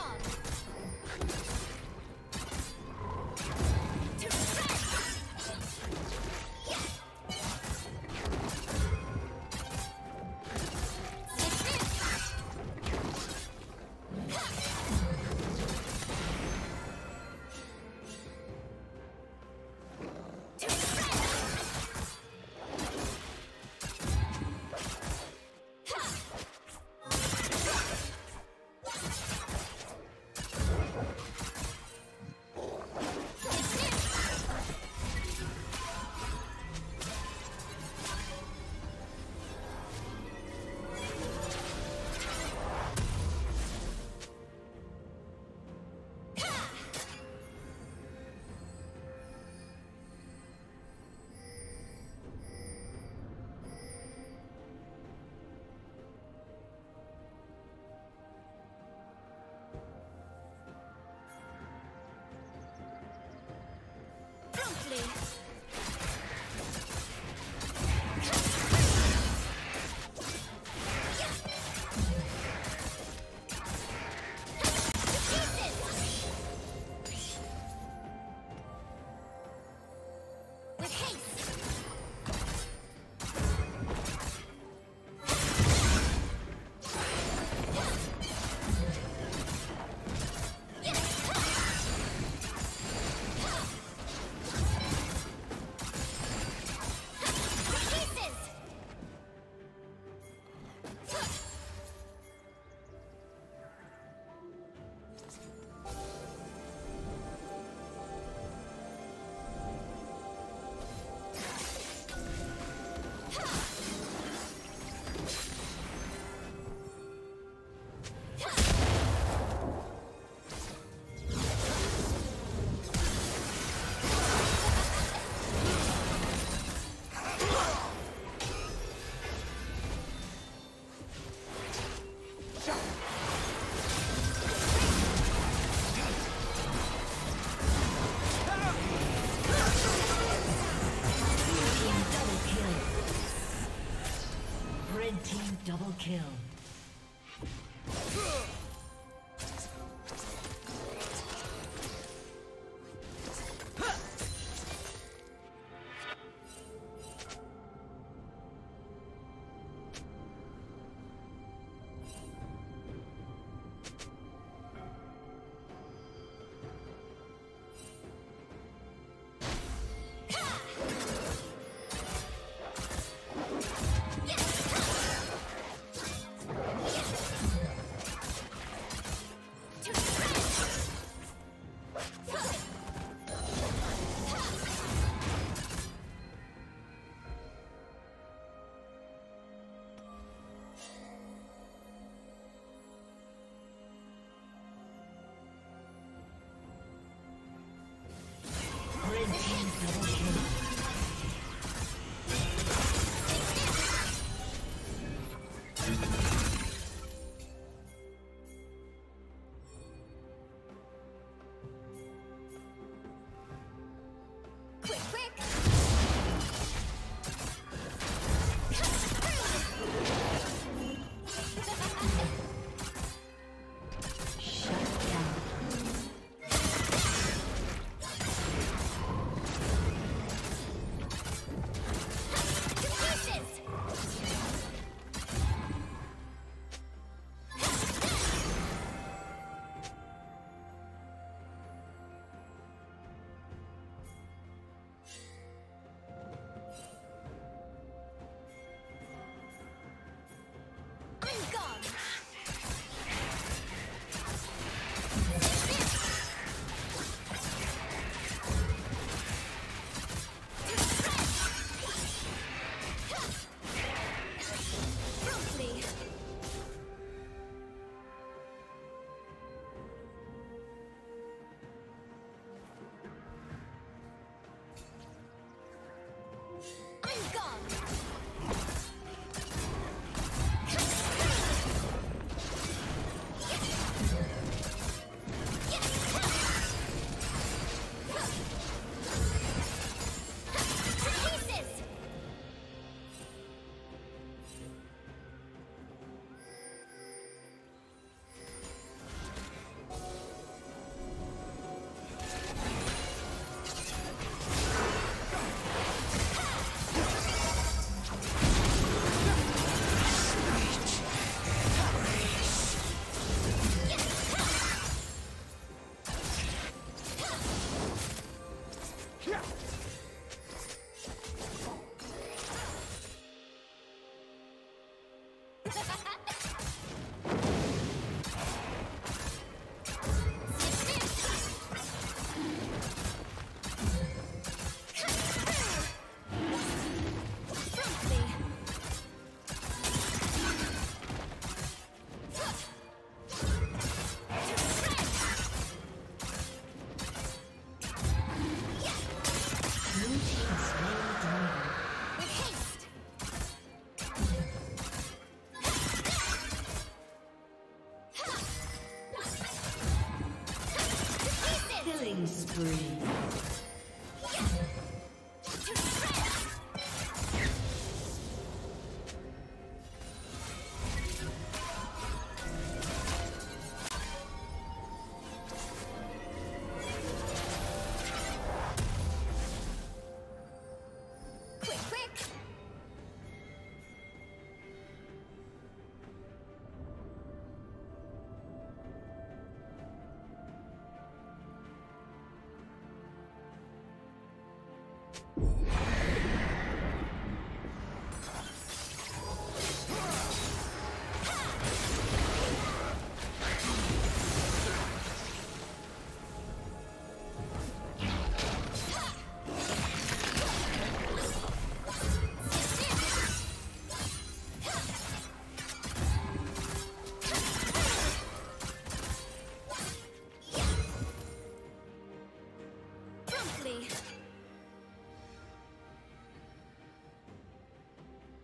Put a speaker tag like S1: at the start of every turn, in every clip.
S1: Strong. I'm gone.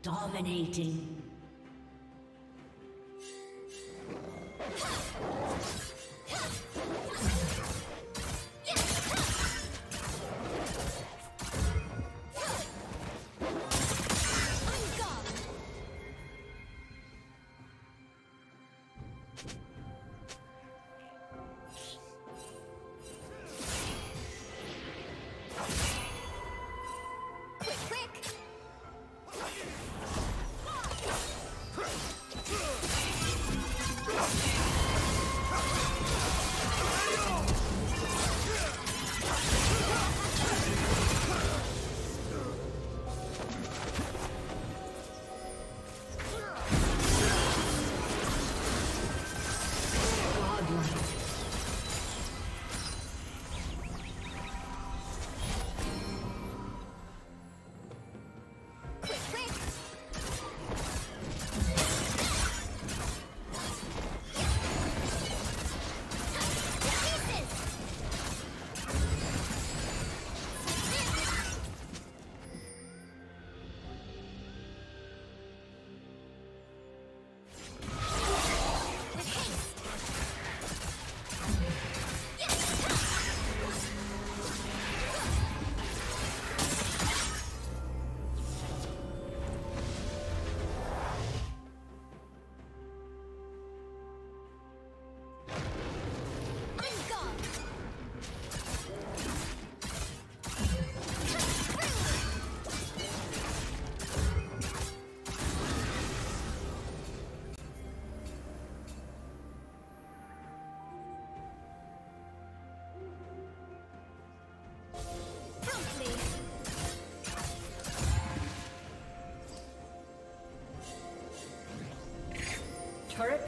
S1: Dominating.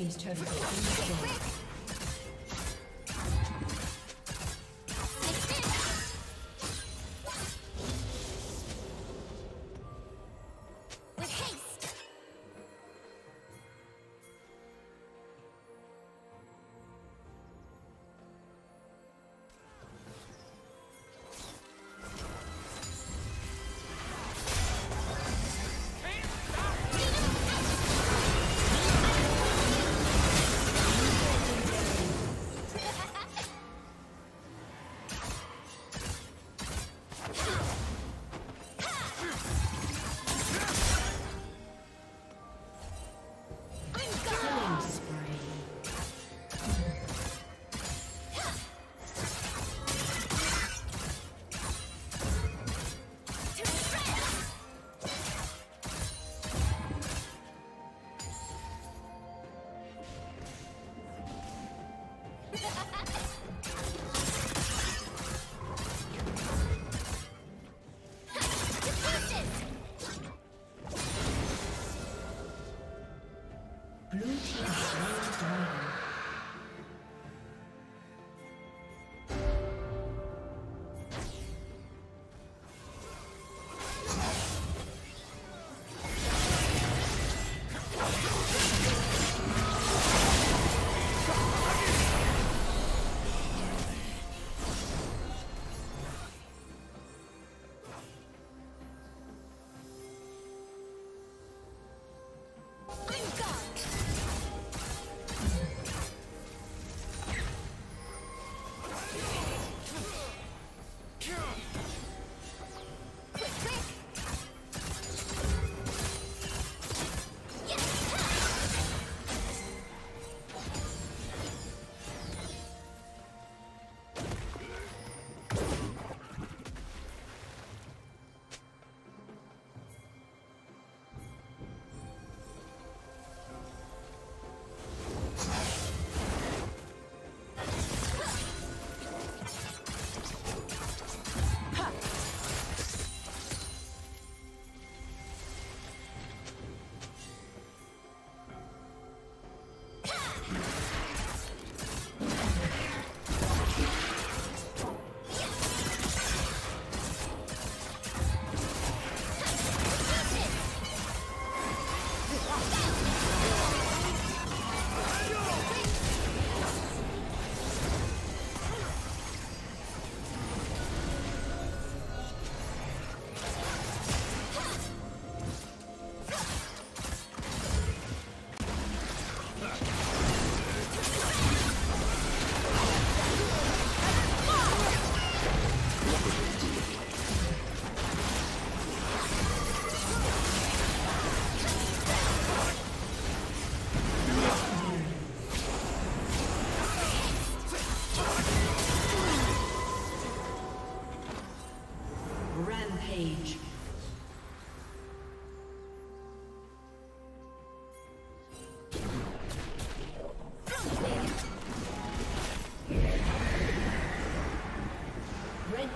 S1: Team's turret has.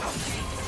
S1: Ha!